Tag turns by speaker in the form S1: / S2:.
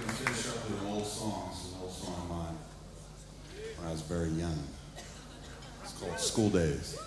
S1: gonna finish up with an old song. This is an old song of mine when I was very young. It's called School Days.